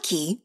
Nike.